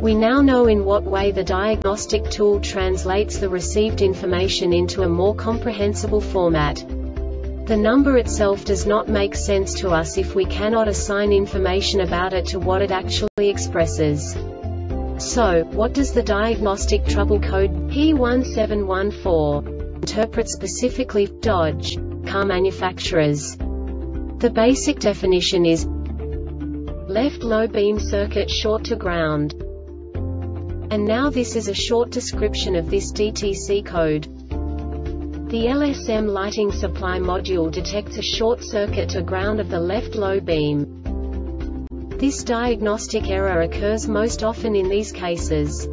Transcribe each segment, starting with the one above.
We now know in what way the diagnostic tool translates the received information into a more comprehensible format. The number itself does not make sense to us if we cannot assign information about it to what it actually expresses. So, what does the diagnostic trouble code P1714 interpret specifically Dodge car manufacturers? The basic definition is left low beam circuit short to ground. And now this is a short description of this DTC code. The LSM lighting supply module detects a short circuit to ground of the left low beam. This diagnostic error occurs most often in these cases.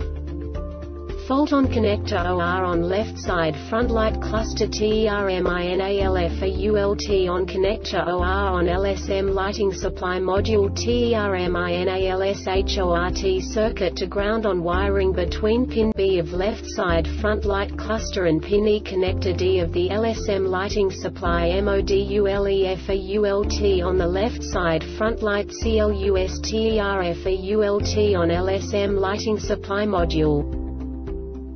Fault on connector OR on left side front light cluster TERMINALF AULT on connector OR on LSM lighting supply module TERMINALSHORT circuit to ground on wiring between pin B of left side front light cluster and pin E connector D of the LSM lighting supply MODULEF AULT on the left side front light CLUS TERF AULT on LSM lighting supply module.